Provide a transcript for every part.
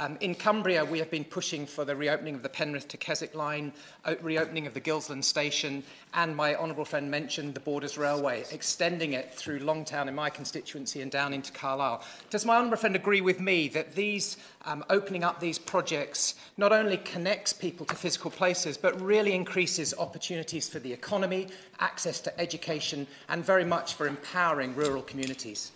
Um, in Cumbria, we have been pushing for the reopening of the Penrith to Keswick line, reopening of the Gilsland station, and my honourable friend mentioned the Borders Railway, extending it through Longtown in my constituency and down into Carlisle. Does my honourable friend agree with me that these um, opening up these projects not only connects people to physical places, but really increases opportunities for the economy, access to education, and very much for empowering rural communities?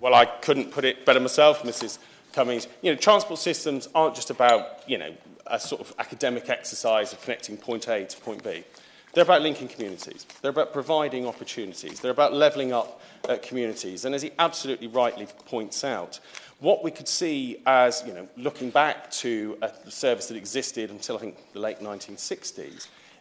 Well, I couldn't put it better myself, Mrs. Cummings. You know, transport systems aren't just about, you know, a sort of academic exercise of connecting point A to point B. They're about linking communities. They're about providing opportunities. They're about levelling up uh, communities. And as he absolutely rightly points out, what we could see as, you know, looking back to a service that existed until I think the late 1960s,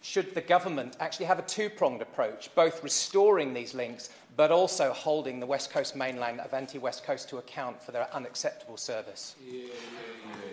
should the government actually have a two pronged approach, both restoring these links but also holding the West Coast mainland of anti West Coast to account for their unacceptable service? Yeah, yeah, yeah.